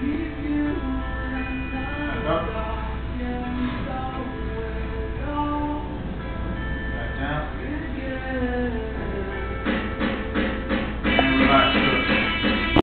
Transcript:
Back down.